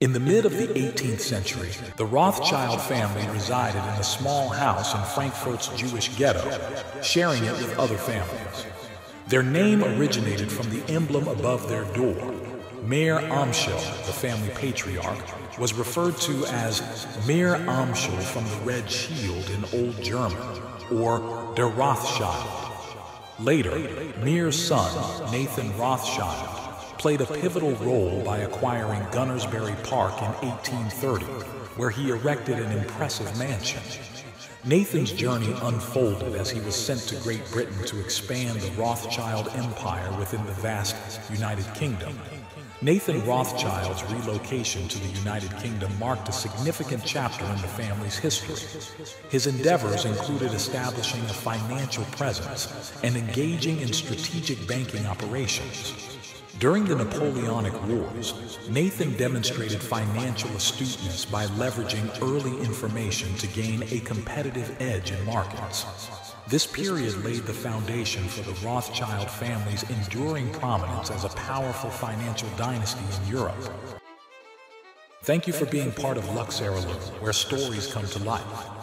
In the mid of the 18th century, the Rothschild family resided in a small house in Frankfurt's Jewish ghetto, sharing it with other families. Their name originated from the emblem above their door. Mayer Amschel, the family patriarch, was referred to as Mayer Amschel from the Red Shield in Old German, or Der Rothschild. Later, Mayer's son, Nathan Rothschild, played a pivotal role by acquiring Gunnersbury Park in 1830, where he erected an impressive mansion. Nathan's journey unfolded as he was sent to Great Britain to expand the Rothschild empire within the vast United Kingdom. Nathan Rothschild's relocation to the United Kingdom marked a significant chapter in the family's history. His endeavors included establishing a financial presence and engaging in strategic banking operations. During the Napoleonic Wars, Nathan demonstrated financial astuteness by leveraging early information to gain a competitive edge in markets. This period laid the foundation for the Rothschild family's enduring prominence as a powerful financial dynasty in Europe. Thank you for being part of LuxaraLoom, where stories come to life.